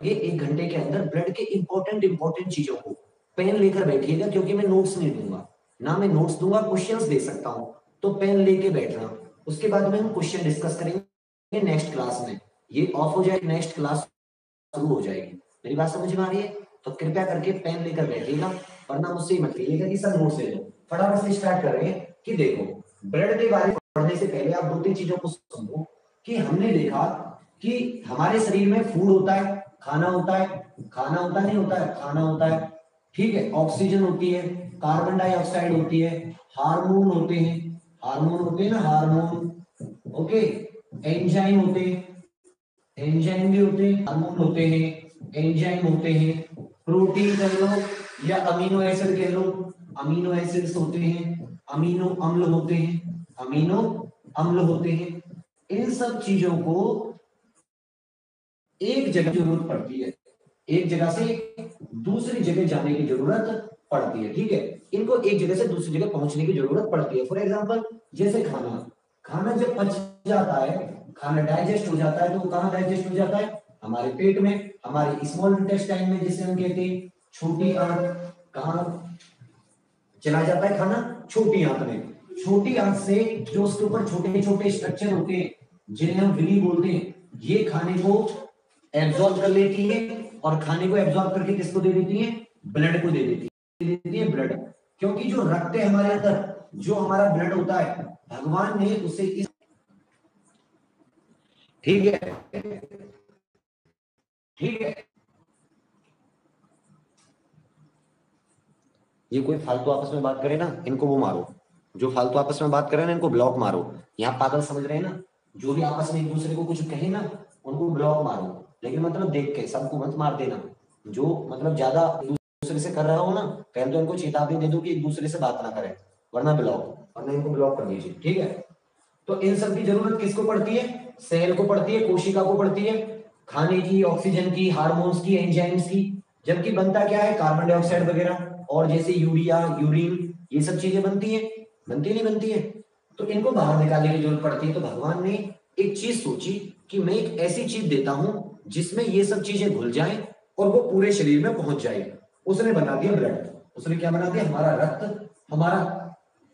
ये एक घंटे के अंदर ब्लड के इंपॉर्टेंट इंपॉर्टेंट चीज़ों को पेन लेकर बैठिएगा, क्योंकि मैं नोट्स नहीं दूँगा। ना मैं नोट्स दूँगा क्वेश्चंस दे सकता हूँ। तो पेन लेके बैठना। उसके बाद में हम क्वेश्चन डिस्कस करेंगे नेक्स्ट क्लास में। ये ऑफ़ हो जाएगी नेक्स्ट क्लास शुरू हो जाएगी। मेरी बात समझ में आ रही है? तो कृपया करके पेन लेकर बैठिएगा, वरना मुझसे ही मत कहिएगा कि सर नोट्स ले लो फटाफट से स्टार्ट कर रहे हैं कि देखो, ब्लड के बारे में पढ़ने से पहले आप दो तीन चीज़ों को समझो कि हमने देखा कि हमारे शरीर में फ़ूड होता है खाना होता है, खाना होता नहीं होता है, खाना होता है। ठीक है ऑक्सीजन होती है कार्बन डाइऑक्साइड होती है हार्मोन होते हैं। हार्मोन होते हैं ना हार्मोन ओके एंजाइम होते हैं। एंजाइम भी होते हैं हार्मोन होते हैं। एंजाइम होते हैं। प्रोटीन कह लो या अमीनो एसिड कह लो। अमीनो एसिड्स होते हैं अमीनो अम्ल होते हैं अमीनो अम्ल होते हैं। इन सब चीज़ों को एक जगह ज़रूरत पड़ती है। एक जगह से दूसरी जगह जाने की ज़रूरत पड़ती है, ठीक है? इनको एक जगह से दूसरी जगह पहुँचने की ज़रूरत पड़ती है। फॉर एग्ज़ाम्पल जैसे खाना। खाना जब पच जाता है, खाना डाइजेस्ट हो जाता है तो कहाँ डाइजेस्ट हो जाता है? हमारे पेट में, हमारे स्मॉल इंटेस्टाइन में, जिसे हम कहते हैं, छोटी आंत। कहा चला जाता है खाना? छोटी आंत में। छोटी आंत से जो उसके ऊपर छोटे छोटे स्ट्रक्चर होते हैं, जिन्हें हम विली बोलते हैं, ये खाने को एब्जॉर्ब कर लेती है और खाने को एब्जॉर्ब करके किसको दे देती है? ब्लड को दे देती है। है ब्लड क्योंकि जो रक्त है हमारे अंदर, जो हमारा ब्लड होता है, भगवान ने उसे इस ठीक है। ठीक है। ये कोई फालतू आपस में बात करे ना, इनको वो मारो। जो फालतू आपस में बात करे ना, इनको ब्लॉक मारो। यहाँ पागल समझ रहे हैं ना? जो भी आपस में एक दूसरे को कुछ कहे ना, उनको ब्लॉक मारो। लेकिन मतलब देख के सबको मत मार देना। जो मतलब ज़्यादा दूसरे से कर रहा हो ना, पहले तो इनको चेतावनी दे दो कि एक दूसरे से बात ना करें, वरना ब्लॉक वरना इनको ब्लॉक कर दीजिए, ठीक है? तो इन सब की ज़रूरत किसको पड़ती है? सेल को पड़ती है, कोशिका को पड़ती है, खाने की ऑक्सीजन की हार्मोन्स की एंजाइम्स की, जबकि बनता क्या है? कार्बन डाइऑक्साइड वगैरह, और जैसे यूरिया यूरिन ये सब चीज़ें बनती है। बनती नहीं बनती है? तो इनको बाहर निकालने की ज़रूरत पड़ती है। तो भगवान ने एक चीज़ सोची कि मैं एक ऐसी चीज़ देता हूँ जिसमें ये सब चीज़ें घुल जाए और वो पूरे शरीर में पहुँच जाए। उसने बना दिया ब्लड उसने क्या बना दिया? हमारा रक्त, हमारा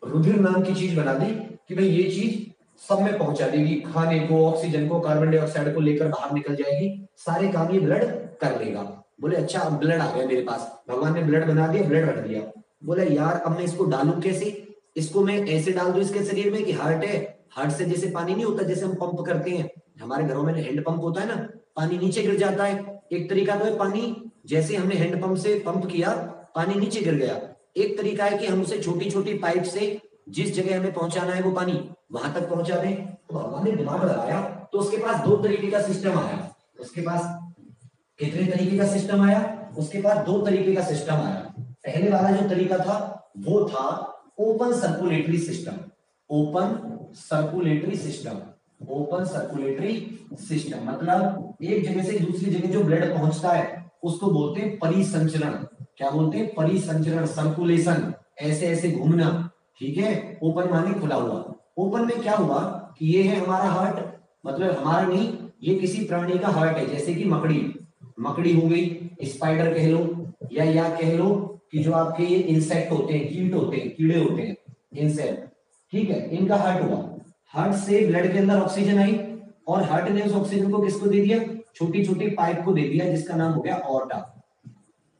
रुधिर नाम की चीज़ बना दी कि भाई ये चीज़ सब में पहुँचा देगी। खाने को ऑक्सीजन को कार्बन डाइऑक्साइड को लेकर बाहर निकल जाएगी। सारे काम ये ब्लड कर लेगा। बोले अच्छा अब ब्लड आ गया मेरे पास। भगवान ने ब्लड बना दिया, ब्लड रख दिया। बोले, यार, अब मैं इसको डालू कैसे? इसको मैं ऐसे डाल दू इसके शरीर में कि हार्ट है? हार्ट से जैसे पानी नहीं होता, जैसे हम पंप करते हैं। हमारे घरों में हैंड पंप होता है ना पानी नीचे गिर जाता है। एक तरीका तो है पानी, जैसे हमने हैंड पंप से पंप किया, पानी नीचे गिर गया। एक तरीका है कि हम उसे छोटी छोटी पाइप से जिस जगह हमें पहुंचाना है वो पानी, वहाँ तक पहुँचा दें तो भगवान ने दिमाग लगाया तो उसके पास दो तरीके का सिस्टम आया। उसके पास कितने तरीके का सिस्टम आया? उसके पास दो तरीके का सिस्टम आया। पहले वाला जो तरीका था, वो था open circulatory system open circulatory system open circulatory system मतलब एक जगह से दूसरी जगह जो ब्लड पहुँचता है, उसको बोलते हैं परिसंचरण। क्या बोलते हैं? परिसंचरण सर्कुलेशन ऐसे ऐसे घूमना। ठीक है? ओपन माने खुला हुआ। ओपन में क्या हुआ कि ये है हमारा हार्ट मतलब हमारा नहीं, ये किसी प्राणी का हार्ट है, जैसे कि मकड़ी। मकड़ी हो गई स्पाइडर कह लो, या या कह लो कि जो आपके ये इंसेक्ट होते हैं, कीट होते हैं, कीड़े होते हैं इंसेक्ट ठीक है? इनका हार्ट हुआ। हार्ट से ब्लड के अंदर ऑक्सीजन आई। और हार्ट ने उस ऑक्सीजन को किसको दे दिया? छोटी छोटी पाइप को दे दिया, जिसका नाम हो गया ऑर्टा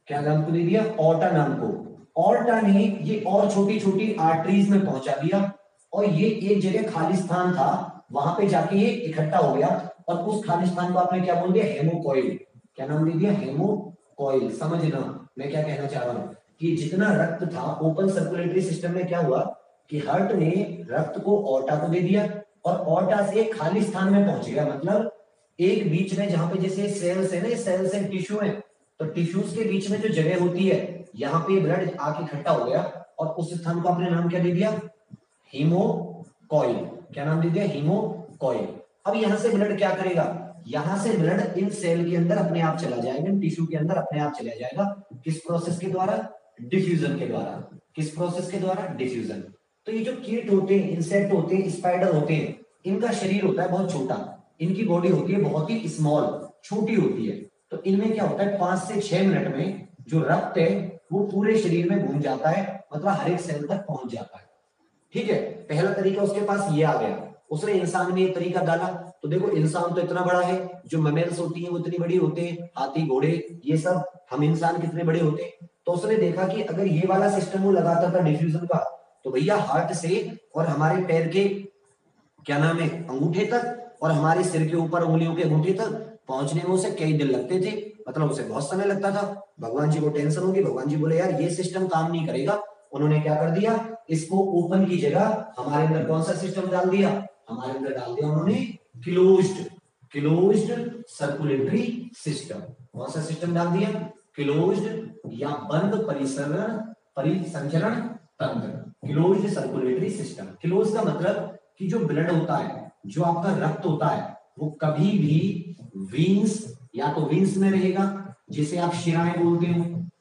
क्या नाम को दे दिया? ऑर्टा नाम को। ऑर्टा ने ये और छोटी छोटी आर्टरीज में पहुँचा दिया। और ये एक जगह खाली स्थान था। वहाँ पे जाके ये इकट्ठा हो गया। और उस खाली स्थान को आपने क्या बोल दिया? हेमोकॉइल क्या नाम दे दिया? हेमोकॉइल समझना मैं क्या कहना चाह रहा हूँ? कि जितना रक्त था ओपन सर्कुलेटरी सिस्टम में क्या हुआ? कि हार्ट ने रक्त को ऑर्टा को दे दिया। और ऑर्टा से खाली स्थान में पहुँच गया मतलब एक बीच में जहाँ पे जैसे सेल्स है ना सेल्स एंड टिश्यू है। तो टिश्यूज के बीच में जो जगह होती है, यहाँ पे ब्लड आके इकट्ठा हो गया और उस स्थान को आपने नाम क्या दे दिया? हीमोकॉइल क्या नाम दे दिया? हीमोकॉइल अब यहाँ से ब्लड क्या करेगा? यहाँ से ब्लड इन सेल के अंदर अपने आप चला जाएगा, इन टिश्यू के अंदर अपने आप चला जाएगा। किस प्रोसेस के द्वारा? डिफ्यूजन के द्वारा। किस प्रोसेस के द्वारा? डिफ्यूजन तो ये जो कीट होते हैं इंसेक्ट होते हैं स्पाइडर होते हैं, इनका शरीर होता है बहुत छोटा। इनकी बॉडी होती है बहुत ही स्मॉल छोटी होती है। तो इनमें क्या होता है, पाँच से छह मिनट में जो रक्त है, वो पूरे शरीर में घूम जाता है मतलब हर एक सेल तक पहुँच जाता है। ठीक है? पहला तरीका उसके पास ये आ गया। उसने इंसान में एक तरीका डाला। तो देखो, इंसान तो इतना बड़ा है, जो ममेल्स होती हैं, वो इतनी बड़ी होते हैं, हाथी, घोड़े, ये सब, हम इंसान कितने बड़े होते हैं? तो उसने देखा कि अगर ये वाला सिस्टम वो लगाता था डिफ्यूजन का तो भैया हार्ट से और हमारे पैर के, क्या नाम है, अंगूठे तक और हमारे सिर के ऊपर उंगलियों के अंगूठे तक पहुँचने में उसे कई दिन लगते थे। मतलब उसे बहुत समय लगता था। भगवान जी को टेंशन होगी। भगवान जी बोले, यार, ये सिस्टम काम नहीं करेगा। उन्होंने क्या कर दिया? इसको ओपन की जगह हमारे अंदर कौन सा सिस्टम डाल दिया? हमारे अंदर डाल दिया उन्होंने क्लोज्ड क्लोज्ड सर्कुलेटरी सिस्टम कौन सा सिस्टम डाल दिया? क्लोज्ड या बंद परिसरण, परिसंचरण तंत्र। क्लोज्ड सर्कुलेटरी सिस्टम क्लोज का मतलब कि जो ब्लड होता है, जो आपका रक्त होता है, वो कभी भी वीन्स या तो वीन्स में रहेगा, जिसे आप शिराएँ बोलते हो।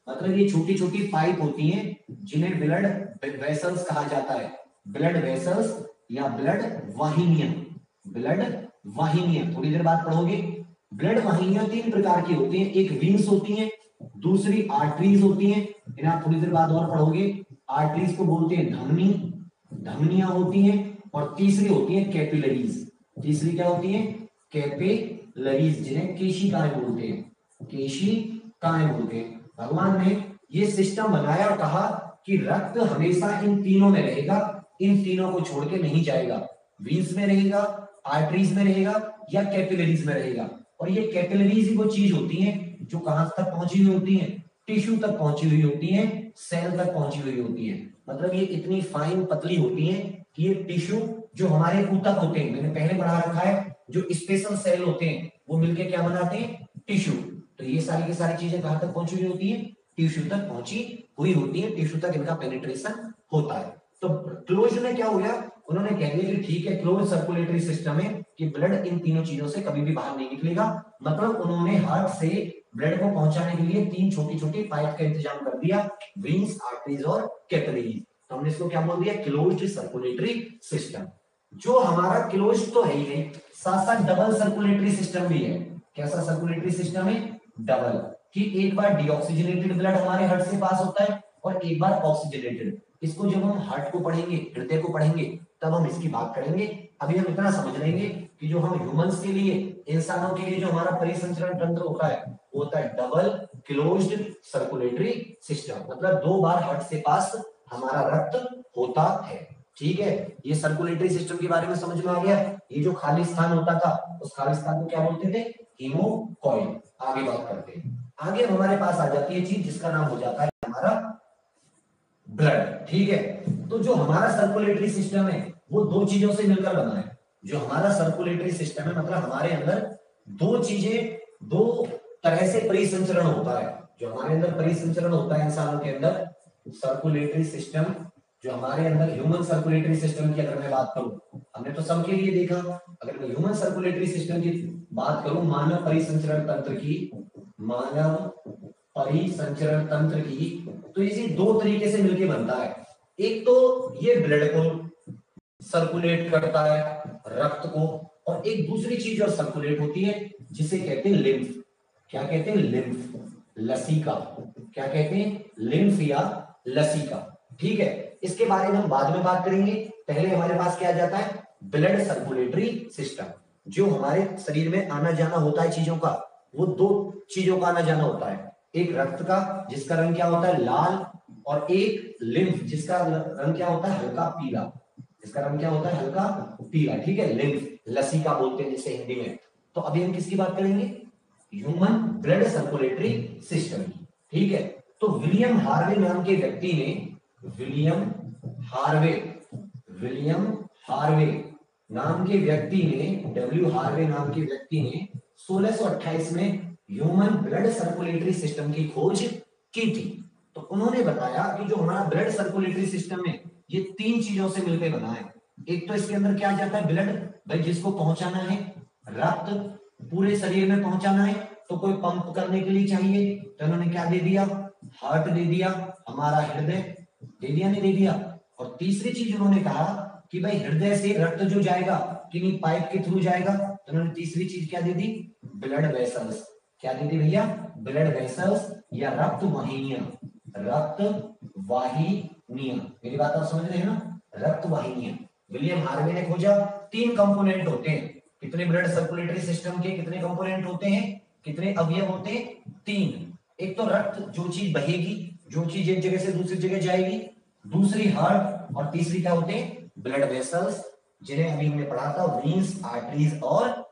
मतलब ये छोटी छोटी पाइप होती हैं, जिन्हें ब्लड वेसल्स कहा जाता है। ब्लड वेसल्स या ब्लड वाहिनियाँ। ब्लड वाहिनियाँ। थोड़ी देर बाद पढ़ोगे। ब्लड वाहिनियाँ तीन प्रकार की होती हैं। एक विंग्स होती हैं, दूसरी आर्टरीज होती हैं। इन्हें आप थोड़ी देर बाद और पढ़ोगे। आर्टरीज को बोलते हैं धमनी, धमनियाँ होती हैं, और तीसरी होती है कैपिलरीज। तीसरी क्या होती है? कैपिलरीज, जिन्हें केशिकाएँ बोलते हैं। केशिकाएँ बोलते हैं। भगवान ने ये सिस्टम बनाया और कहा कि रक्त हमेशा इन तीनों में रहेगा, इन तीनों को छोड़ के नहीं जाएगा। वीन्स में रहेगा आर्टरीज में रहेगा, या कैपिलरीज में रहेगा। और ये कैपिलरीज ही वो चीज़ होती है जो कहाँ तक पहुँची हुई होती है? टिश्यू तक पहुँची हुई होती है। सेल तक पहुँची हुई होती है। मतलब ये इतनी फाइन पतली होती है कि ये टिश्यू जो हमारे ऊतक होते हैं, मैंने पहले पढ़ा रखा है, जो स्पेशल सेल होते हैं, वो मिलके क्या बनाते हैं? टिश्यू तो ये सारी की सारी चीज़ें कहाँ तक पहुँची हुई होती है? टिश्यू तक पहुँची हुई होती है। टिश्यू तक इनका पेनिट्रेशन होता है। तो क्लोज में क्या हो गया उन्होंने कह दिया कि ठीक है क्लोज सर्कुलेटरी सिस्टम है कि ब्लड इन तीनों चीज़ों से कभी भी बाहर नहीं निकलेगा। मतलब उन्होंने हार्ट से ब्लड को पहुँचाने के लिए तीन छोटी छोटी पाइप का इंतज़ाम कर दिया वेन्स आर्टरीज और कैपिलरीज तो हमने इसको क्या बोल दिया? क्लोज्ड सर्कुलेटरी सिस्टम जो हमारा क्लोज तो है ही है साथ साथ डबल सर्कुलेटरी सिस्टम भी है। कैसा सर्कुलेटरी सिस्टम है? डबल कि एक बार डीऑक्सीजनेटेड ब्लड हमारे हार्ट से पास होता है और एक बार ऑक्सीजनेटेड इसको जब हम हार्ट को पढ़ेंगे, हृदय को पढ़ेंगे, तब हम इसकी बात करेंगे। अभी हम इतना समझ लेंगे कि जो हम ह्यूमंस के लिए, इंसानों के लिए जो हमारा परिसंचरण तंत्र होता है, वो होता है डबल क्लोज्ड सर्कुलेटरी सिस्टम मतलब दो बार हार्ट से पास हमारा रक्त होता है। ठीक है? ये सर्कुलेटरी सिस्टम के बारे में समझ में आ गया? ये जो खाली स्थान होता था, उस खाली स्थान को क्या बोलते थे? हीमोकॉइल आगे बात करते हैं। आगे हमारे पास आ जाती है चीज़ जिसका नाम हो जाता है हमारा ब्लड ठीक है? तो जो हमारा सर्कुलेटरी सिस्टम है, वो दो चीज़ों से मिलकर बना है। जो हमारा सर्कुलेटरी सिस्टम है मतलब हमारे अंदर दो चीज़ें, दो तरह से परिसंचरण होता है। जो हमारे अंदर परिसंचरण होता है इंसानों के अंदर सर्कुलेटरी सिस्टम जो हमारे अंदर ह्यूमन सर्कुलेटरी सिस्टम की अगर मैं बात करूँ, हमने तो सबके लिए देखा, अगर मैं ह्यूमन सर्कुलेटरी सिस्टम की बात करूँ, मानव परिसंचरण तंत्र की, मानव परिसंचरण तंत्र की तो इसे दो तरीके से मिलके बनता है। एक तो ये ब्लड को सर्कुलेट करता है रक्त को और एक दूसरी चीज़ और सर्कुलेट होती है, जिसे कहते हैं लिम्फ क्या कहते हैं लिम्फ लसीका। क्या कहते हैं? लिम्फ या लसीका। ठीक है, इसके बारे में हम बाद में बात करेंगे। पहले हमारे पास क्या जाता है? ब्लड सर्कुलेटरी सिस्टम जो हमारे शरीर में आना जाना होता है चीज़ों का, वो दो चीज़ों का आना जाना होता है। एक रक्त का, जिसका रंग क्या होता है? लाल, और एक लिम्फ जिसका रंग क्या होता है? हल्का पीला। इसका रंग क्या होता है? हल्का पीला, ठीक है? लिम्फ, लसीका बोलते हैं जिसे हिंदी में। तो अभी हम किसकी बात करेंगे? ह्यूमन ब्लड सर्कुलेटरी सिस्टम की, ठीक है? तो विलियम हार्वे नाम के व्यक्ति ने विलियम हार्वे विलियम हार्वे नाम के व्यक्ति ने डब्ल्यू हार्वे नाम के व्यक्ति ने 1628 में ह्यूमन ब्लड सर्कुलेटरी सिस्टम की खोज की थी। तो उन्होंने बताया कि जो हमारा ब्लड सर्कुलेटरी सिस्टम है ये तीन चीज़ों से मिलकर बना है। एक तो इसके अंदर क्या जाता है? ब्लड भाई जिसको पहुंचाना है, रक्त, पूरे शरीर में पहुंचाना है तो कोई पंप करने के लिए चाहिए। तो उन्होंने क्या दे दिया? हार्ट दे दिया, हमारा हृदय दे दिया, नहीं दे दिया। और तीसरी चीज़ उन्होंने कहा कि भाई हृदय से रक्त जो जाएगा किन्हीं पाइप के थ्रू जाएगा तो उन्होंने तीसरी चीज़ क्या दे दी? ब्लड वेसल्स क्या दे दी भैया? ब्लड वेसल्स या रक्त वाहिनियाँ। रक्त वाहिनियाँ मेरी बात आप समझ रहे हैं ना? रक्त वाहिनियाँ विलियम हार्वे ने खोजा, तीन कंपोनेंट होते हैं। कितने ब्लड सर्कुलेटरी सिस्टम के कितने कंपोनेंट होते हैं? कितने अवयव होते हैं? तीन। एक तो रक्त, जो चीज़ बहेगी, जो चीज़ एक जगह से दूसरी जगह जाएगी। दूसरी हार्ट और तीसरी क्या होते हैं? ब्लड वेसल्स जिन्हें अभी हमने पढ़ा था वीन्स आर्टरीज और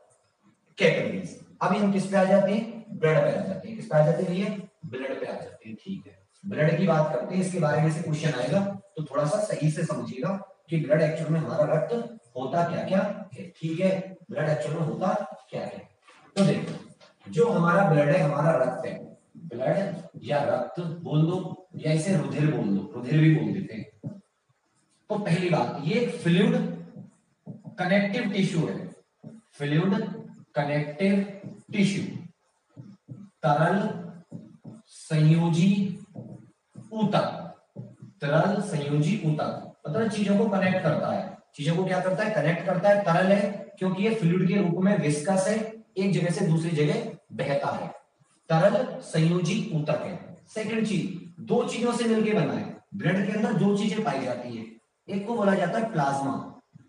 कैपिलरीज अभी हम किस पे आ जाते हैं? ब्लड पे आ जाते हैं। किस पे आ जाते हैं ब्लड पे आ जाते हैं। ठीक है। ब्लड की बात करते हैं, इसके बारे में से क्वेश्चन आएगा तो थोड़ा सा सही से समझिएगा कि ब्लड एक्चुअल में हमारा रक्त होता क्या क्या है। ठीक है? ब्लड एक्चुअल में होता क्या क्या तो देखो, जो हमारा ब्लड है, हमारा रक्त है ब्लड या रक्त बोल दो, या इसे रुधिर बोल दो, रुधिर भी बोल देते हैं। तो पहली बात, ये एक फ्लूइड कनेक्टिव टिश्यू है। फ्लूइड कनेक्टिव टिश्यू तरल संयोजी ऊतक, तरल संयोजी ऊतक मतलब चीज़ों को कनेक्ट करता है। चीज़ों को क्या करता है? कनेक्ट करता है, तरल है, क्योंकि ये फ्लूइड के रूप में विस्कस है, एक जगह से दूसरी जगह बहता है। तरल संयोजी ऊतक है। सेकंड चीज़, दो चीज़ों से मिलकर बना है। ब्लड के अंदर दो चीज़ें पाई जाती है। एक को बोला जाता है प्लाज्मा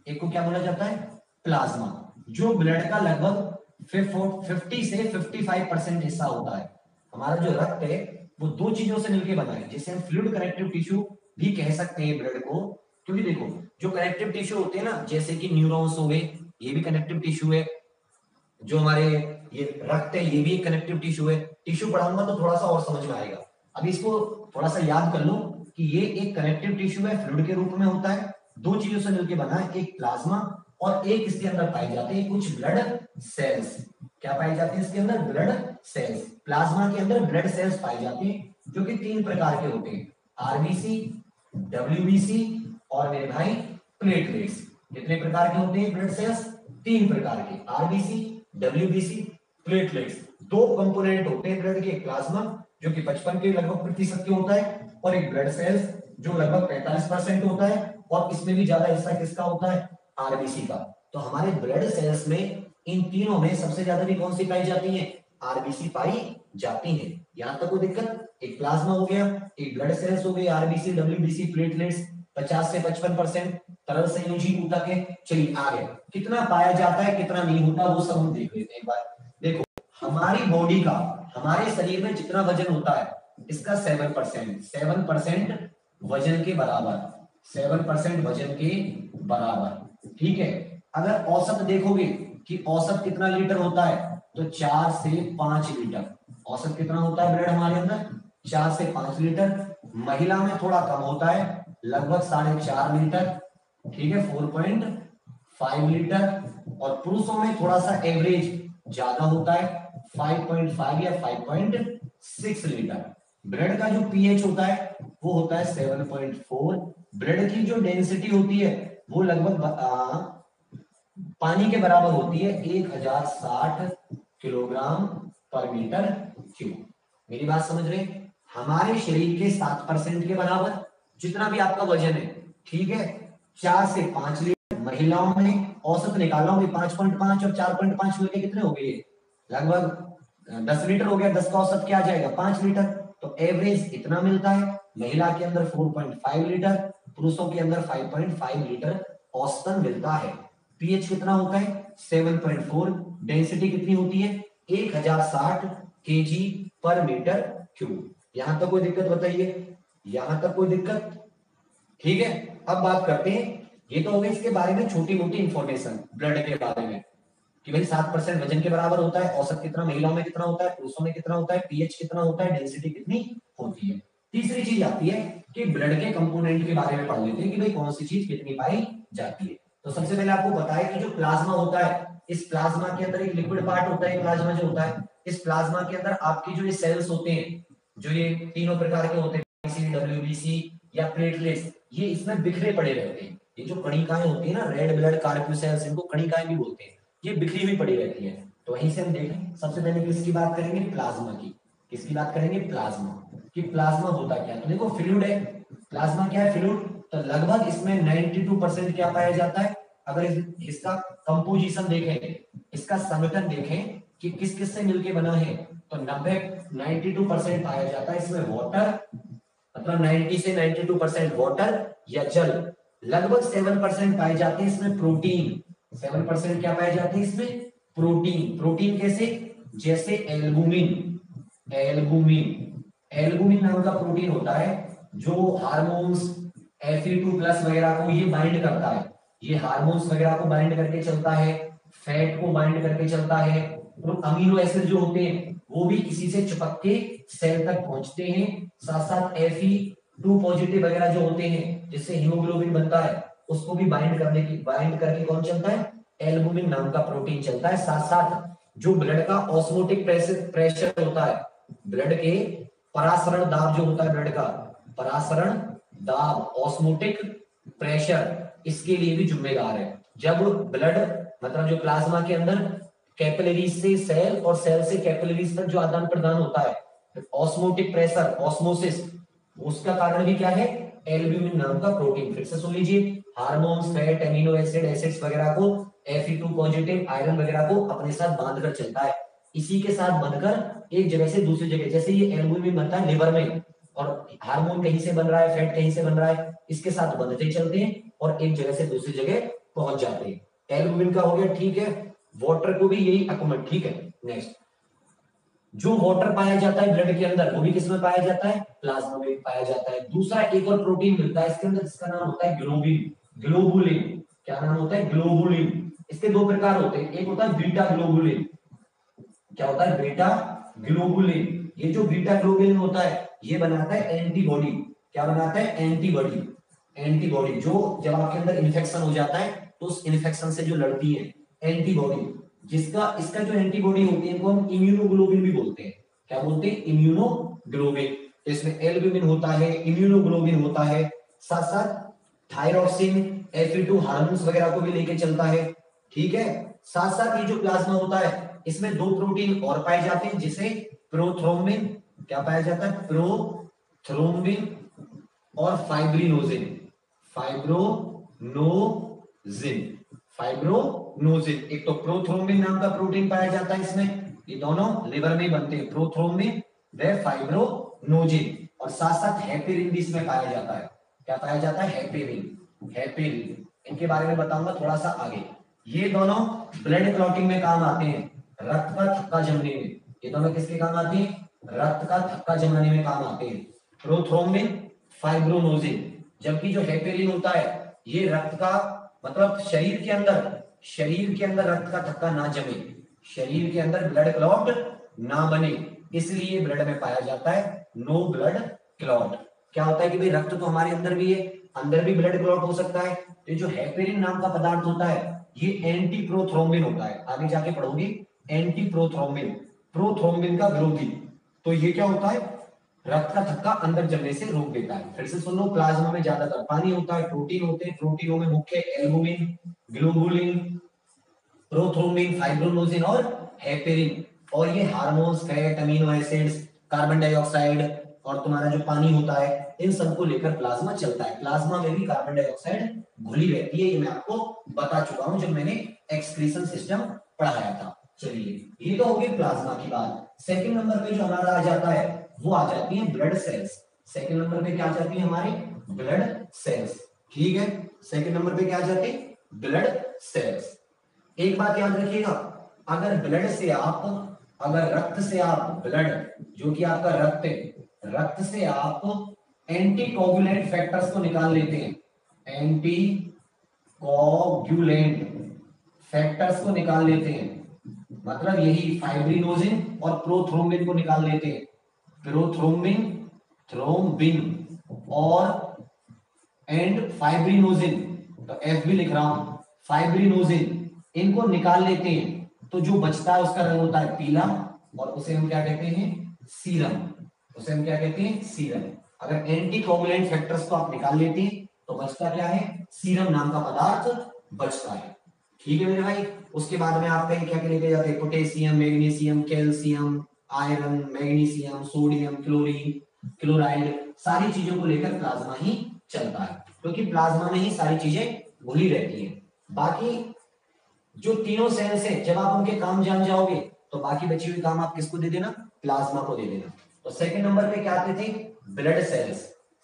एक को क्या बोला जाता है? प्लाज्मा जो ब्लड का लगभग फिफ्टी से फिफ्टी फाइव परसेंट हिस्सा होता है। हमारा जो रक्त है वो दो चीज़ों से मिलकर बना जिसे हम फ्लूइड कनेक्टिव टिश्यू भी कह सकते हैं ब्लड को। क्योंकि देखो, जो कनेक्टिव टिश्यू होते हैं ना, जैसे कि न्यूरॉन्स हो गए, ये भी कनेक्टिव टिश्यू है। जो हमारे ये रक्त है, ये भी कनेक्टिव टिश्यू है। टिश्यू पढ़ाऊँगा तो थोड़ा सा और समझ में आएगा। अभी इसको थोड़ा सा याद कर लो कि ये एक कनेक्टिव टिश्यू है फ्लूड के रूप में होता है। दो चीज़ों से मिलकर बना है, एक प्लाज्मा और एक इसके अंदर पाए जाते हैं कुछ ब्लड सेल्स क्या पाई जाती है इसके अंदर? ब्लड सेल्स प्लाज्मा के अंदर ब्लड सेल्स पाई जाती है, जो कि तीन प्रकार के होते हैं। आरबीसी डब्ल्यूबीसी और मेरे भाई प्लेटलेट्स कितने प्रकार के होते हैं ब्लड सेल्स तीन प्रकार के। आरबीसी डब्ल्यूबीसी प्लेटलेट्स दो कंपोनेंट होते हैं ब्लड के प्लाज्मा जो कि 55 के लगभग प्रतिशत के होता है, और एक ब्लड सेल्स जो लगभग 45 परसेंट होता है, और इसमें भी ज़्यादा हिस्सा किसका होता है? आरबीसी का। तो हमारे ब्लड सेल्स में इन तीनों में सबसे ज़्यादा भी कौन सी पाई जाती है? आरबीसी पाई जाती है। यहाँ तक कोई दिक्कत? एक प्लाज्मा हो गया, एक ब्लड सेल्स हो गए आरबीसी डब्ल्यूबीसी प्लेटलेट्स 50 से 55 परसेंट तरल संयोजी ऊतक है। चलिए आगे। कितना पाया जाता है, कितना नहीं होता, वो सब हम देख लेते हैं एक बार। देखो, हमारी बॉडी का, हमारे शरीर में जितना वज़न होता है, इसका सेवन परसेंट सेवन परसेंट वज़न के बराबर सेवन परसेंट वज़न के बराबर। ठीक है? अगर औसत देखोगे कि औसत कितना लीटर होता है? तो चार से पाँच लीटर। औसत कितना होता है ब्लड हमारे अंदर? चार से पाँच लीटर। महिला में थोड़ा कम होता है, लगभग साढ़े चार लीटर। ठीक है, फोर पॉइंट फाइव लीटर। और पुरुषों में थोड़ा सा एवरेज ज़्यादा होता है 5.5 या 5.6 लीटर। ब्लड का जो पीएच होता है, वो होता है 7.4 ब्लड की जो डेंसिटी होती है, वो लगभग पानी के बराबर होती है 1060 किलोग्राम पर मीटर क्यूब। मेरी बात समझ रहे? हमारे शरीर के सात परसेंट के बराबर, जितना भी आपका वज़न है, ठीक है? चार से पाँच लीटर। महिलाओं में औसत निकाला होगी, पाँच पॉइंट पाँच और चार पॉइंट पाँच मिलकर कितने हो गए? लगभग दस लीटर हो गया, दस का औसत क्या आ जाएगा? पाँच लीटर। तो एवरेज इतना मिलता है, महिला के अंदर 4.5 लीटर, पुरुषों के अंदर 5.5 लीटर औसतन मिलता है। पीएच कितना होता है? 7.4 डेंसिटी कितनी होती है? 1060 केजी पर मीटर क्यूब। यहाँ तक कोई दिक्कत बताइए। यहाँ तक कोई दिक्कत? ठीक है, अब बात करते हैं। ये तो हो गई इसके बारे में छोटी मोटी इंफॉर्मेशन ब्लड के बारे में। कि भाई सात परसेंट वज़न के बराबर होता है, औसत कितना, महिलाओं में कितना होता है, पुरुषों में कितना होता है, पीएच कितना होता है डेंसिटी कितनी होती है। तीसरी चीज़ आती है कि ब्लड के कंपोनेंट के बारे में पढ़ लेते हैं कि भाई कौन सी चीज़ कितनी पाई जाती है। तो सबसे पहले आपको बताया कि जो प्लाज्मा होता है, इस प्लाज्मा के अंदर एक लिक्विड पार्ट होता है प्लाज्मा जो होता है, इस प्लाज्मा के अंदर आपकी जो ये सेल्स होते हैं, जो ये तीनों प्रकार के होते हैं डब्ल्यूबीसी या प्लेटलेट्स ये इसमें बिखरे पड़े रहते हैं। ये जो कणिकाएँ होती है ना रेड ब्लड कार्प्यूसेल्स इनको कणिकाएँ भी बोलते हैं। ये बिखरी हुई पड़ी रहती है। तो वहीं से हम देखें, सबसे पहले किसकी बात करेंगे? प्लाज्मा की। किसकी बात करेंगे? प्लाज्मा। कि प्लाज्मा होता क्या तो देखो फ्लूड है। प्लाज्मा क्या है? फ्लूड तो लगभग इसमें 92 परसेंट क्या पाया जाता है? अगर इस, इसका कंपोजिशन देखें इसका संगठन देखें कि किस किस से मिलके बना है तो नब्बे नाइन्टी टू परसेंट पाया जाता है इसमें वाटर मतलब 90 से 92 परसेंट वाटर या जल। लगभग सेवन परसेंट पाए जाते हैं इसमें प्रोटीन सेवन परसेंट क्या पाए जाते हैं इसमें? प्रोटीन प्रोटीन कैसे? जैसे एल्बुमिन एल्बुमिन एल्बुमिन नाम का प्रोटीन होता है जो हार्मोन्स Fe2 प्लस वगैरह को ये बाइंड करता है। ये हार्मोन्स वगैरह को बाइंड करके चलता है फैट को बाइंड करके चलता है तो अमीनो एसिड जो होते हैं, वो भी इसी से चिपक के सेल तक पहुँचते हैं। साथ साथ Fe2 पॉजिटिव वगैरह जो होते हैं, जिससे हीमोग्लोबिन बनता है, उसको भी बाइंड करने की बाइंड करके कौन चलता है? एल्बुमिन नाम का प्रोटीन चलता है। साथ साथ जो ब्लड का ऑस्मोटिक प्रेशर होता है ब्लड के परासरण दाब जो होता है ब्लड का, परासरण दाब ऑस्मोटिक प्रेशर इसके लिए भी जिम्मेदार है। जब ब्लड मतलब जो प्लाज्मा के अंदर कैपिलरीज से सेल और सेल से कैपिलरीज तक जो आदान प्रदान होता है ऑस्मोटिक प्रेशर ऑस्मोसिस उसका कारण भी क्या है? एल्ब्यूमिन नाम का प्रोटीन फिर से सुन लीजिए hormones fat amino acid acids वगैरह को Fe2 पॉजिटिव आयरन वगैरह को अपने साथ बाँध कर चलता है। इसी के साथ बंधकर एक जगह से दूसरी जगह, जैसे ये एल्ब्यूमिन बनता है लिवर में और हार्मोन कहीं से बन रहा है, फैट कहीं से बन रहा है, इसके साथ बंधते चलते हैं और एक जगह से दूसरी जगह पहुँच जाते हैं। एल्ब्यूमिन का हो गया, ठीक है। वाटर को भी यही अकोमट ठीक है नेक्स्ट जो वाटर पाया जाता है ब्लड के अंदर, वो भी किसमें पाया जाता है? प्लाज्मा में पाया जाता है। दूसरा एक और प्रोटीन मिलता है इसके अंदर, जिसका नाम होता है ग्लोबिन ग्लोबुलिन क्या नाम होता है? ग्लोबुलिन इसके दो प्रकार होते हैं। एक होता है बीटा ग्लोबुलिन क्या होता है? बीटा ग्लोबुलिन ये जो बीटा ग्लोबुलिन होता है, ये बनाता है एंटीबॉडी क्या बनाता है? एंटीबॉडी एंटीबॉडी जो जब आपके अंदर इन्फेक्शन हो जाता है तो उस इन्फेक्शन से जो लड़ती है एंटीबॉडी जिसका, इसका जो एंटीबॉडी होती है हम इम्यूनोग्लोबिन भी बोलते हैं. क्या बोलते हैं? इम्यूनोग्लोबिन तो इसमें एल्ब्यूमिन होता है इम्यूनोग्लोबिन होता है. साथ साथ थायरोक्सिन Fe2 हार्मोन्स वगैरह को भी लेके चलता है. ठीक है? साथ साथ ये जो प्लाज्मा होता है इसमें दो प्रोटीन और पाए जाते हैं, जिसे प्रोथ्रोम्बिन क्या पाया जाता है? प्रोथ्रोम्बिन और फाइब्रिनोजिन फाइब्रोनोजिन फाइब्रोनोजिन एक तो प्रोथ्रोम्बिन नाम का प्रोटीन पाया जाता है इसमें। ये दोनों लिवर में बनते हैं। प्रोथ्रोम्बिन व फाइब्रोनोजिन और साथ साथ हैपेरिन भी इसमें पाया जाता है। क्या पाया जाता है? हैपेरिन हैपेरिन इनके बारे में बताऊँगा थोड़ा सा आगे। ये दोनों ब्लड क्लॉटिंग में काम आते हैं। रक्त का थक्का जमने में। ये दोनों किसके काम आते हैं? रक्त का थक्का जमाने में काम आते हैं। प्रोथ्रोम्बिन फाइब्रोनोजिन जबकि जो हेपेरिन होता है, ये रक्त का मतलब शरीर के अंदर, शरीर के अंदर रक्त का थक्का ना जमे। शरीर के अंदर ब्लड क्लॉट ना बने, इसलिए ब्लड में पाया जाता है नो ब्लड क्लॉट क्या होता है कि भाई रक्त तो हमारे अंदर भी है, अंदर भी ब्लड क्लॉट हो सकता है। तो जो हेपेरिन नाम का पदार्थ होता है, ये एंटी प्रोथ्रोम्बिन होता है। आगे जाके पढ़ोगे एंटी प्रोथ्रोम्बिन प्रोथ्रोम्बिन का विरोधी। तो ये क्या होता है? रक्त का थक्का अंदर जमने से रोक देता है। फिर से सुन लो प्लाज्मा में ज़्यादातर पानी होता है, प्रोटीन होते हैं। प्रोटीनों में मुख्य एल्बुमिन ग्लोबुलिन प्रोथ्रोम्बिन फाइब्रोनोजिन और हेपेरिन और ये hormones fat amino acids carbon dioxide और तुम्हारा जो पानी होता है, इन सबको लेकर प्लाज्मा चलता है। प्लाज्मा में भी कार्बन डाइऑक्साइड घुली रहती है, ये मैं आपको बता चुका हूँ, जब मैंने एक्सक्रीशन सिस्टम पढ़ाया था। चलिए, ये तो होगी प्लाज्मा की बात। सेकंड नंबर पे जो हमारा आ जाता है, वो आ जाती है ब्लड सेल्स सेकंड नंबर पे क्या आ जाती है हमारे? ब्लड सेल्स ठीक है? सेकंड नंबर पे क्या आ जाती है? ब्लड सेल्स एक बात याद रखिएगा, अगर ब्लड से आप, अगर रक्त से आप ब्लड जो कि आपका रक्त है, रक्त से आप एंटी कोगुलेंट फैक्टर्स को निकाल लेते हैं। एंटी कोगुलेंट फैक्टर्स को निकाल लेते हैं। मतलब यही फाइब्रिनोजिन और प्रोथ्रोम्बिन को निकाल लेते हैं। प्रोथ्रोम्बिन थ्रोम्बिन और एंड फाइब्रिनोजिन तो एफ़ भी लिख रहा हूँ। फाइब्रिनोजिन इनको निकाल लेते हैं। तो जो बचता है उसका रंग होता है पीला और उसे हम क्या कहते हैं? सीरम उसे हम क्या कहते हैं? सीरम अगर एंटी कोगुलेंट फैक्टर्स को आप निकाल लेते हैं तो बचता क्या है? सीरम नाम का पदार्थ बचता है। ठीक है मेरे भाई? उसके बाद में आप कहीं क्या क्या लेके जाते हैं? Potassium, magnesium, calcium, iron, magnesium, sodium, chlorine, chloride, सारी चीज़ों को लेकर प्लाज्मा ही चलता है। क्योंकि प्लाज्मा में ही सारी चीज़ें घुली रहती है। बाकी जो तीनों सेल्स है, जब आप उनके काम जान जाओगे तो बाकी बची हुई काम आप किसको दे देना? प्लाज्मा को दे देना। तो सेकंड नंबर पे क्या आते थे? ब्लड सेल्स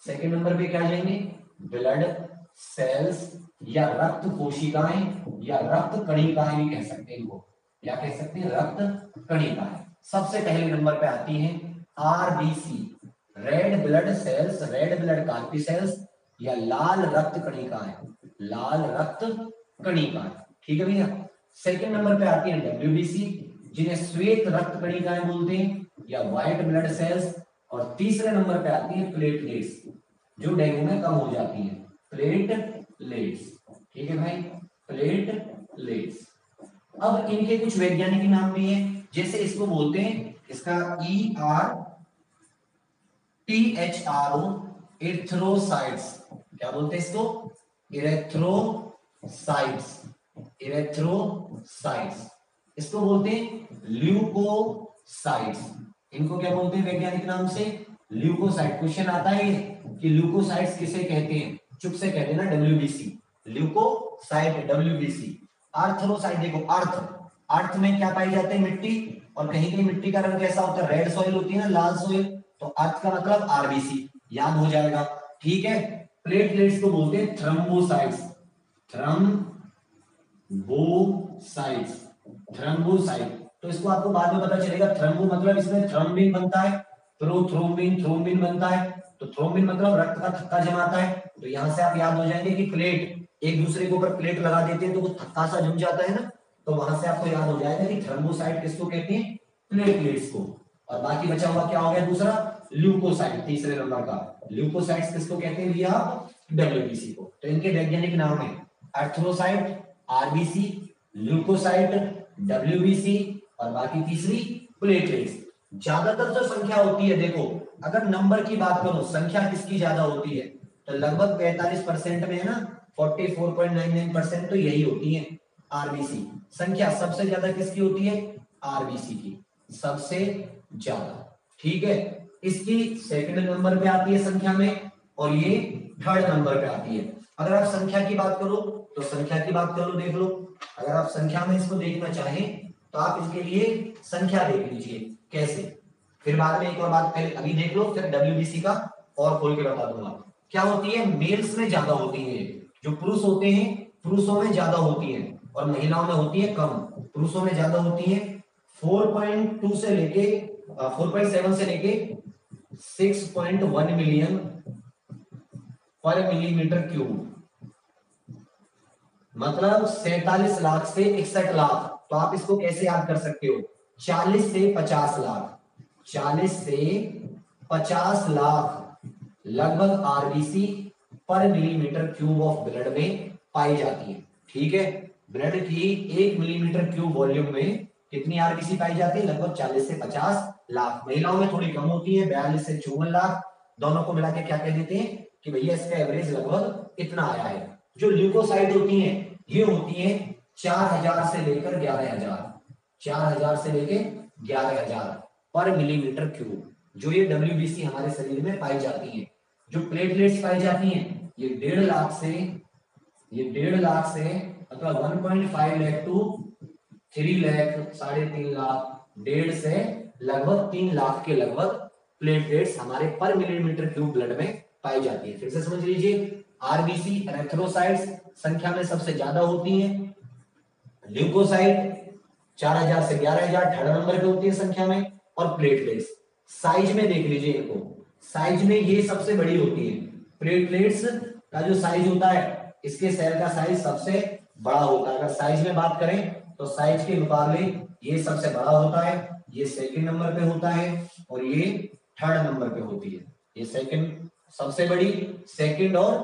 सेकंड नंबर पे क्या जाएँगे? ब्लड सेल्स या रक्त कोशिकाएँ, या रक्त कणिकाएँ भी कह सकते हैं इनको। क्या कह सकते हैं? रक्त कणिकाएँ। सबसे पहले नंबर पे आती है RBC red blood cells red blood corpuscles या लाल रक्त कणिकाएँ। लाल रक्त कणिकाएँ। ठीक है भैया? सेकंड नंबर पे आती है डब्ल्यूबीसी जिन्हें श्वेत रक्त कणिकाएँ बोलते हैं, या व्हाइट ब्लड सेल्स और तीसरे नंबर पे आती है प्लेटलेट्स जो डेंगू में कम हो जाती है। प्लेटलेट्स ठीक है भाई? प्लेट प्लेटलेट्स अब इनके कुछ वैज्ञानिक नाम भी हैं, जैसे इसको बोलते हैं, इसका E R T H R O erythrocytes क्या बोलते हैं इसको? इरेथ्रोसाइट्स इरेथ्रोसाइट्स इसको बोलते हैं ल्यूकोसाइट्स इनको क्या बोलते हैं वैज्ञानिक नाम से? ल्यूकोसाइट क्वेश्चन आता है कि ल्यूकोसाइट्स किसे कहते हैं? चुप से कहते हैं ना डब्ल्यूबीसी ल्यूकोसाइट डब्ल्यूबीसी आर्थरोसाइट देखो अर्थ अर्थ में क्या पाई जाते हैं? मिट्टी। और कहीं कहीं मिट्टी का रंग कैसा होता है? रेड सॉइल होती है ना, लाल सॉइल तो अर्थ का मतलब आरबीसी याद हो जाएगा। ठीक है? प्लेटलेट्स को बोलते हैं थ्रम्बोसाइट्स थ्रम्बोसाइट्स थ्रम्बोसाइट तो इसको आपको बाद में पता चलेगा। थ्रम्बो मतलब इसमें थ्रोम्बिन बनता है। प्रोथ्रोम्बिन थ्रोम्बिन बनता है। तो थ्रोम्बिन मतलब रक्त का थक्का जमाता है तो यहाँ से आप याद हो जाएँगे कि प्लेट एक दूसरे के ऊपर प्लेट लगा देते हैं तो वो थक्का सा जम जाता है ना तो वहाँ से आपको याद हो जाएगा कि थ्रम्बोसाइट किसको कहते हैं? प्लेटलेट्स को। और बाकी बचा हुआ क्या हो गया दूसरा? ल्यूकोसाइट तीसरे नंबर का। ल्यूकोसाइट्स किसको कहते हैं भैया डब्ल्यूबीसी को। तो इनके वैज्ञानिक नाम है अर्थ्रोसाइट आरबीसी ल्यूकोसाइट डब्ल्यूबीसी और बाकी तीसरी प्लेटलेट्स ज़्यादातर जो संख्या होती है, देखो अगर नंबर की बात करो, संख्या किसकी ज़्यादा होती है? तो लगभग 45 परसेंट में है ना 44.99 परसेंट तो यही होती है आरबीसी संख्या सबसे ज़्यादा किसकी होती है? आरबीसी की। सबसे ज़्यादा। ठीक है? इसकी सेकंड नंबर पे आती है संख्या में, और ये थर्ड नंबर पे आती है। अगर आप संख्या की बात करो तो संख्या की बात कर देख लो। अगर आप संख्या में इसको देखना चाहें तो आप इसके लिए संख्या देख लीजिए। कैसे? फिर बाद में एक और बात पहले अभी देख लो, फिर डब्ल्यू का और खोल के बता दूँगा। क्या होती है मेल्स में ज़्यादा होती है। जो पुरुष होते हैं, पुरुषों में ज़्यादा होती है और महिलाओं में होती है कम। पुरुषों में ज़्यादा होती है 4.2 से लेके 4.7 से लेके 6.1 मिलियन पर मिलीमीटर क्यूब मतलब सैतालीस लाख से इकसठ लाख। तो आप इसको कैसे याद कर सकते हो? 40 से 50 लाख। 40 से 50 लाख लगभग आरबीसी पर मिलीमीटर क्यूब ऑफ़ ब्लड में पाई जाती है। ठीक है? ब्लड की एक मिलीमीटर क्यूब वॉल्यूम में कितनी आरबीसी पाई जाती है? लगभग 40 से 50 लाख। महिलाओं में थोड़ी कम होती है, बयालीस से चौवन लाख। दोनों को मिला के क्या कह देते हैं कि भैया इसका एवरेज लगभग इतना आया है। जो ल्यूकोसाइड होती है, ये होती है चार हज़ार से लेकर ग्यारह हज़ार। चार हज़ार से लेकर ग्यारह हज़ार। पर मिलीमीटर क्यूब, जो ये डब्ल्यू हमारे शरीर में पाई जाती है। जो प्लेटलेट्स पाई जाती हैं, ये डेढ़ लाख से, ये डेढ़ लाख से मतलब one point five lakh two three lakh, साढ़े तीन लाख, डेढ़ से लगभग तीन लाख के लगभग प्लेटलेट्स हमारे पर मिलीमीटर क्यूब ब्लड में पाई जाती है। फिर से समझ लीजिए आरबीसी एरेथ्रोसाइट्स संख्या में सबसे ज़्यादा होती है। ल्यूकोसाइट चार हज़ार से ग्यारह हज़ार थर्ड नंबर पे होती है संख्या में। और प्लेटलेट्स साइज़ में देख लीजिए इनको साइज़ में ये सबसे बड़ी होती है। प्लेटलेट्स का जो साइज़ होता है, इसके सेल का साइज़ सबसे बड़ा होता है। अगर साइज़ में बात करें तो साइज़ के मुकाबले ये सबसे बड़ा होता है, ये सेकंड नंबर पे होता है और ये थर्ड नंबर पे होती है। ये सेकंड सबसे बड़ी सेकंड और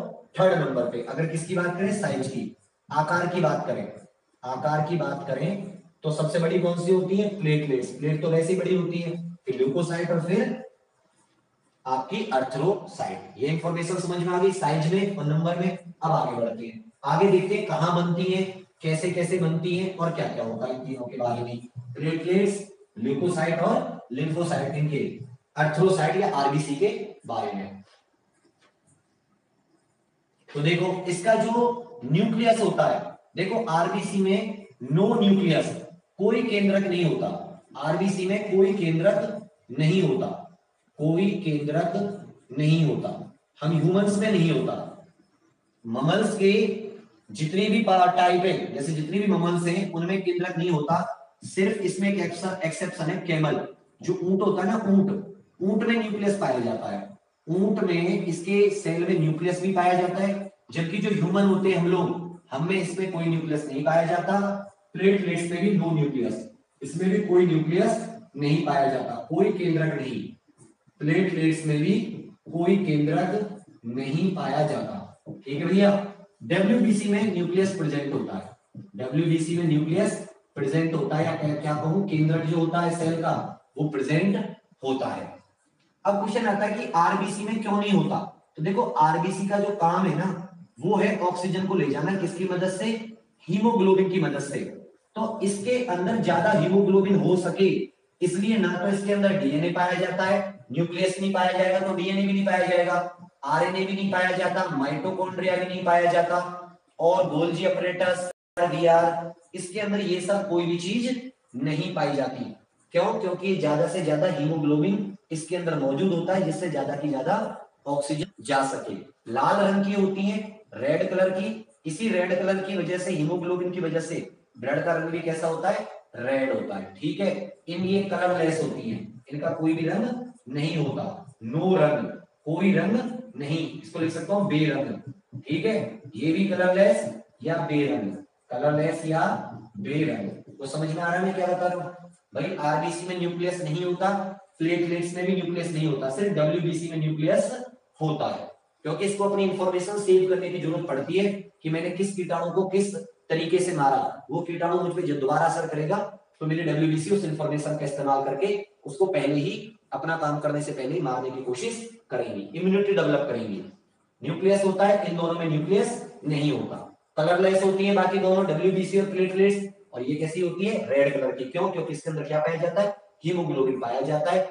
थर्ड नंबर पे। अगर किसकी बात करें? साइज़ की। आकार की बात करें। आकार की बात करें तो सबसे बड़ी कौन सी होती है? प्लेटलेट्स। प्लेट तो वैसे बड़ी होती है। फिर ल्यूकोसाइट और फिर आपकी अर्थरोसाइट ये इंफॉर्मेशन समझ में आ गई साइज़ में और नंबर में। अब आगे बढ़ते हैं। आगे देखते हैं कहाँ बनती है, कैसे कैसे बनती है और क्या क्या होता है इन तीनों के बारे में। प्लेटलेट्स ल्यूकोसाइट और लिम्फोसाइट इनके अर्थरोसाइट या आरबीसी के बारे में। तो देखो, इसका जो न्यूक्लियस होता है, देखो आरबीसी में नो न्यूक्लियस कोई केंद्रक नहीं होता। आरबीसी में कोई केंद्रक नहीं होता। कोई केंद्रक नहीं होता। हम ह्यूमंस में नहीं होता। ममल्स के जितने भी टाइप है, जैसे जितने भी ममल्स हैं, उनमें केंद्रक नहीं होता। सिर्फ़ इसमें एक एक्सेप्शन है केमल जो ऊँट होता है ना, ऊँट। ऊँट में न्यूक्लियस पाया जाता है। ऊँट में इसके सेल में न्यूक्लियस भी पाया जाता है, जबकि जो ह्यूमन होते हैं हम लोग, हमें इसमें कोई न्यूक्लियस नहीं पाया जाता। प्लेटलेट्स में भी नो न्यूक्लियस इसमें भी कोई न्यूक्लियस नहीं पाया जाता, कोई केंद्रक नहीं। प्लेटलेट्स में भी कोई केंद्रक नहीं पाया जाता। ठीक है भैया? डब्ल्यूबीसी में न्यूक्लियस प्रेजेंट होता है। डब्ल्यूबीसी में न्यूक्लियस प्रेजेंट होता है या क्या कहूँ? केंद्रक जो होता है सेल का, वो प्रेजेंट होता है। अब क्वेश्चन आता है कि आरबीसी में क्यों नहीं होता? तो देखो आरबीसी का जो काम है ना, वो है ऑक्सीजन को ले जाना, किसकी मदद से? हीमोग्लोबिन की मदद से। तो इसके अंदर ज़्यादा हीमोग्लोबिन हो सके, इसलिए ना तो इसके अंदर डीएनए पाया जाता है, न्यूक्लियस नहीं पाया जाएगा तो डीएनए भी नहीं पाया जाएगा, आरएनए भी नहीं पाया जाता, माइटोकॉन्ड्रिया भी नहीं पाया जाता, और गोल्जी अपरेटस इसके अंदर ये सब कोई भी चीज़ नहीं पाई जाती। क्यों? क्योंकि ज़्यादा से ज़्यादा हीमोग्लोबिन इसके अंदर मौजूद होता है, जिससे ज़्यादा की ज़्यादा ऑक्सीजन जा सके। लाल रंग की होती है, रेड कलर की इसी रेड कलर की वजह से हीमोग्लोबिन की वजह से ब्लड का रंग भी कैसा होता है? रेड होता है, ठीक है? इन ये कलरलेस होती है। इनका कोई भी रंग नहीं होता नो रंग, कोई रंग नहीं। इसको लिख सकता हूँ, बेरंग, ठीक है? ये भी कलरलेस या बेरंग? कलरलेस या बेरंग? तो समझ में आ रहा है मैं क्या बता रहा हूँ? भाई आरबीसी में न्यूक्लियस नहीं होता प्लेटलेट्स में भी न्यूक्लियस नहीं होता, सिर्फ़ डब्ल्यूबीसी में न्यूक्लियस होता है। क्योंकि इसको अपनी इंफॉर्मेशन सेव करने की ज़रूरत पड़ती है कि मैंने किस कीटाणु को किस तरीके से मारा वो कीटाणु मुझ पर जब दोबारा असर करेगा तो मेरे डब्ल्यूबीसी उस इंफॉर्मेशन का इस्तेमाल करके उसको पहले ही, अपना काम करने से पहले ही मारने की कोशिश करेंगी इम्यूनिटी डेवलप करेंगी। न्यूक्लियस होता है, इन दोनों में न्यूक्लियस नहीं होता। कलरलेस होती है, बाकी दोनों डब्ल्यूबीसी और प्लेटलेट्स और ये कैसी होती है? रेड कलर की। क्यों? क्योंकि इसके अंदर क्या पाया जाता है? हीमोग्लोबिन पाया जाता है।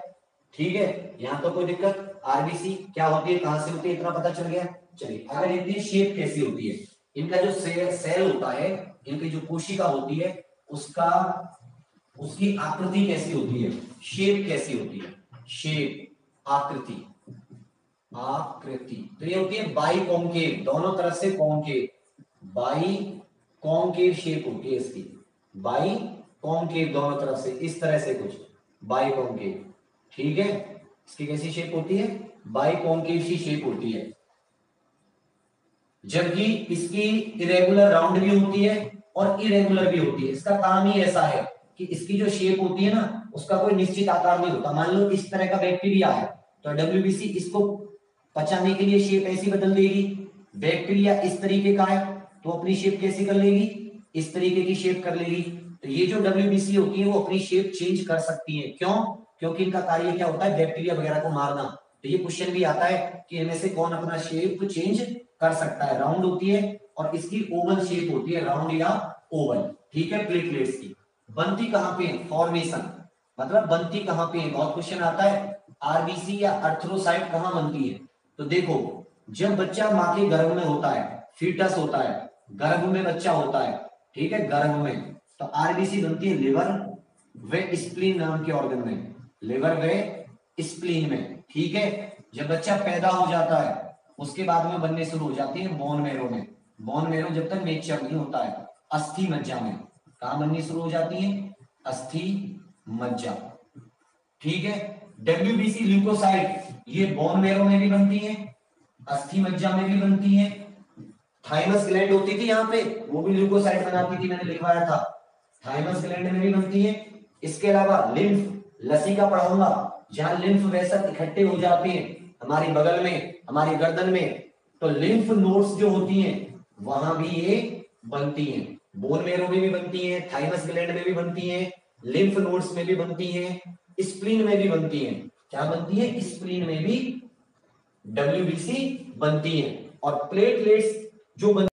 ठीक है? यहाँ तो कोई दिक्कत आरबीसी क्या होती है, कहाँ से होती है, इतना पता चल गया। चलिए, अगर इनकी शेप कैसी होती है, इनका जो सेल सेल होता है, इनकी जो कोशिका होती है, उसका, उसकी आकृति कैसी होती है शेप कैसी होती है शेप आकृति आकृति। तो ये होती है बाई कॉन्केव दोनों तरफ़ से कॉन्केव बाई कॉन्केव शेप होती है इसकी। बाई कॉन्केव दोनों तरफ़ से, इस तरह से कुछ बाई कॉन्केव ठीक है? इसकी कैसी शेप होती है? बाई कॉन्केव सी शेप होती है। जबकि इसकी इरेगुलर राउंड भी होती है और इरेगुलर भी होती है। इसका काम ही ऐसा है कि इसकी जो शेप होती है ना, उसका कोई निश्चित आकार नहीं होता। मान लो इस तरह का बैक्टीरिया है तो डब्ल्यूबीसी इसको पचाने के लिए शेप ऐसी बदल देगी। बैक्टीरिया इस तरीके का है तो अपनी शेप कैसी कर लेगी? इस तरीके की शेप कर लेगी। तो ये जो डब्ल्यूबीसी होती है, वो अपनी शेप चेंज कर सकती है। क्यों? क्योंकि इनका कार्य क्या होता है? बैक्टीरिया वगैरह को मारना। तो ये क्वेश्चन भी आता है कि इनमें से कौन अपना शेप चेंज कर सकता है? राउंड होती है और इसकी ओवल शेप होती है राउंड या ओवल ठीक है? प्लेटलेट्स की। बनती कहाँ पे फॉर्मेशन मतलब बनती कहाँ पे बहुत क्वेश्चन आता है। आरबीसी या अर्थ्रोसाइट कहाँ बनती है? तो देखो, जब बच्चा माँ के गर्भ में होता है फीटस होता है, गर्भ में बच्चा होता है, ठीक है? गर्भ में। तो आरबीसी बनती है लिवर वे स्प्लीन नाम के ऑर्गन में। लिवर वे स्प्लीन में, ठीक है? जब बच्चा पैदा हो जाता है, उसके बाद में बनने शुरू हो जाती है बोन मेरो में। बोन मेरो जब तक मेचर नहीं होता है, अस्थि मज्जा में। कहा बननी शुरू हो जाती है? अस्थि मज्जा। ठीक है? डब्ल्यूबीसी ल्यूकोसाइड ये बोन मेरो में भी बनती है, अस्थि मज्जा में भी बनती है। थाइमस ग्लैंड होती थी यहाँ पे, वो भी ल्यूकोसाइड बनाती थी, मैंने लिखवाया था। थाइमस ग्लैंड में भी बनती है। इसके अलावा लिम्फ लसी का पढ़ाऊँगा, जहाँ लिम्फ वेसल इकट्ठे हो जाते हैं, हमारी बगल में, हमारी गर्दन में तो लिम्फ नोड्स जो होती हैं, वहाँ भी ये बनती हैं। बोन मेरो में भी बनती हैं थाइमस ग्लैंड में भी बनती हैं, लिम्फ नोड्स में भी बनती हैं स्प्लीन में भी बनती हैं। क्या बनती है? स्प्लीन में भी डब्ल्यूबीसी बनती है। और प्लेटलेट्स जो